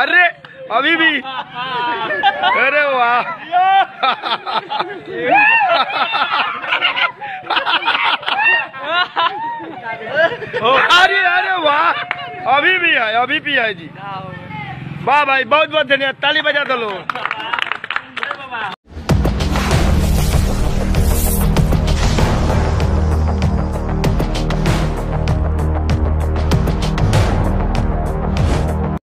अरे अभी भी अरे वाह अरे अरे वाह अभी भी है अभी भी है जी वाह भाई बहुत बहुत धन्यवाद ताली बजा दो लोग